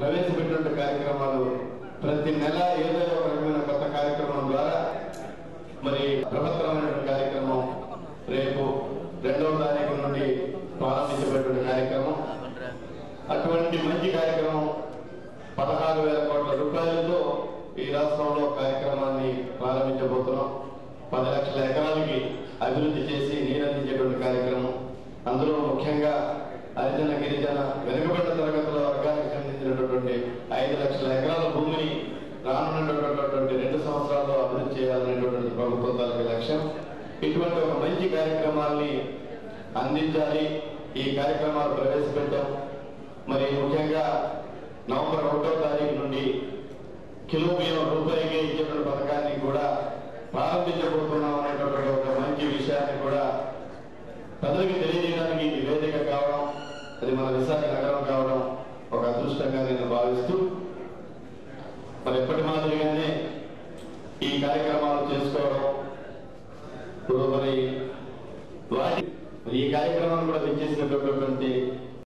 ప్రవేశపెట్టినటువంటి కార్యక్రమాలు ప్రతి నెల ఏదో ఒక రకమైన కొత్త కార్యక్రమం ద్వారా మరి ప్రభుత్వమైనటువంటి కార్యక్రమం రేపు రెండవ తారీఖు నుండి ప్రారంభించబడినటువంటి కార్యక్రమం. అటువంటి మంచి కార్యక్రమం పదహారు వేల కోట్ల రూపాయలతో ఈ రాష్ట్రంలో కార్యక్రమాన్ని ప్రారంభించబోతున్నాం. పది లక్షల ఎకరాలకి అభివృద్ధి చేసి నీరందించేటువంటి కార్యక్రమం. అందులో ముఖ్యంగా హరిజన గిరిజన వెనుకబడిన తరగతి భూమిని రానున్నటువంటి రెండు సంవత్సరాల్లో అభివృద్ధి చేయాలనేటువంటి ప్రభుత్వం తాలూకు లక్ష్యం. ఇటువంటి ఒక మంచి కార్యక్రమాల్ని అందించాలి. ఈ కార్యక్రమాలు ప్రవేశపెట్టాం. మరి ముఖ్యంగా నవంబర్ ఒకటో తారీఖు నుండి కిలో బియ్యం రూపాయికే ఇచ్చేటువంటి పథకాన్ని కూడా ప్రారంభించబోతున్నాం అనేటువంటి ఒక మంచి విషయాన్ని కూడా ప్రజలకు తెలియజేయడానికి ఇది వేదిక కావడం అది మన విశాఖ నగరం కావడం ఒక అదృష్టంగా నేను భావిస్తూ మరి ఎప్పటి మాదిరిగానే ఈ కార్యక్రమాలు చేసుకోవడం? ఇప్పుడు మరి ఈ కార్యక్రమాన్ని కూడా విచ్చేసినటువంటి